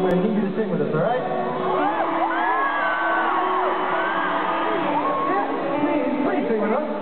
I'm going to need you to sing with us, all right? Please, please sing with us.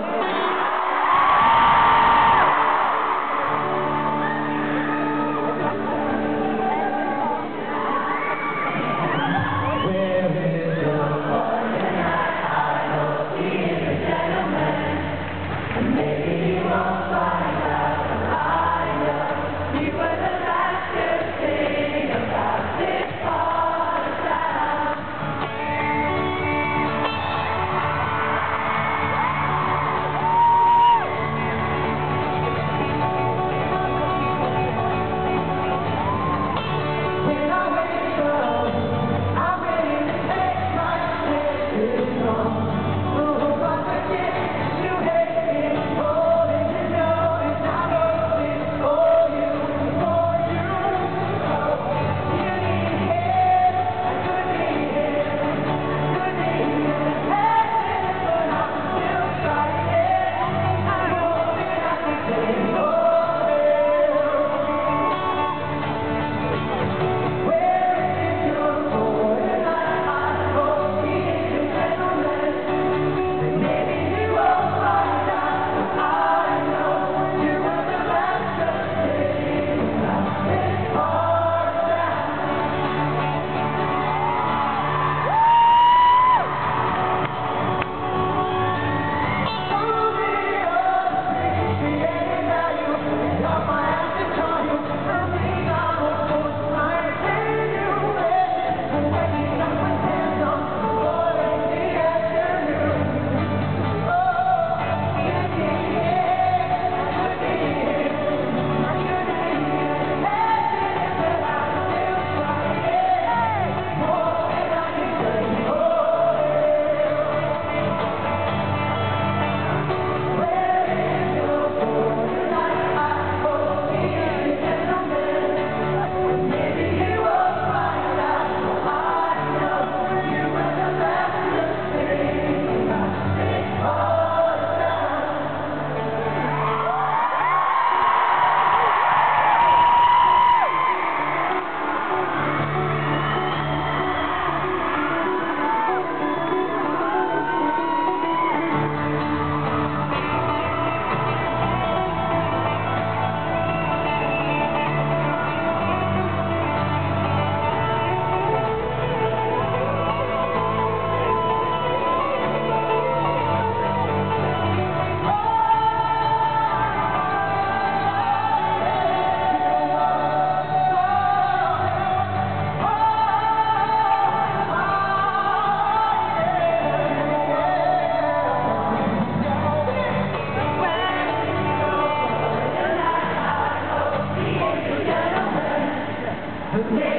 You